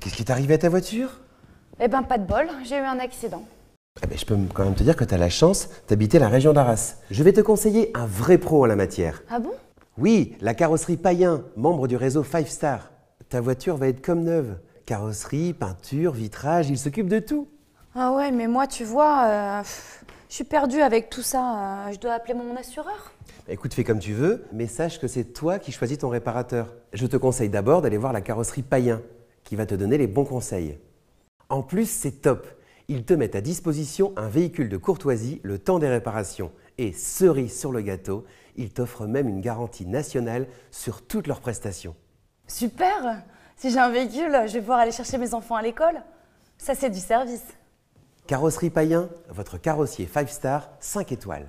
Mais qu'est-ce qui t'est arrivé à ta voiture? Eh ben, pas de bol, j'ai eu un accident. Eh ben, Je peux quand même te dire que tu as la chance d'habiter la région d'Arras. Je vais te conseiller un vrai pro en la matière. Ah bon? Oui, la carrosserie Payen, membre du réseau 5 Star. Ta voiture va être comme neuve. Carrosserie, peinture, vitrage, il s'occupe de tout. Ah ouais, mais moi, tu vois, euh, je suis perdue avec tout ça. euh, je dois appeler mon assureur. Écoute, fais comme tu veux, mais sache que c'est toi qui choisis ton réparateur. Je te conseille d'abord d'aller voir la carrosserie Payen, qui va te donner les bons conseils. En plus, c'est top. Ils te mettent à disposition un véhicule de courtoisie le temps des réparations. Et cerise sur le gâteau, ils t'offrent même une garantie nationale sur toutes leurs prestations. Super Si j'ai un véhicule, je vais pouvoir aller chercher mes enfants à l'école. Ça, c'est du service. Carrosserie Payen, votre carrossier 5 star 5 étoiles.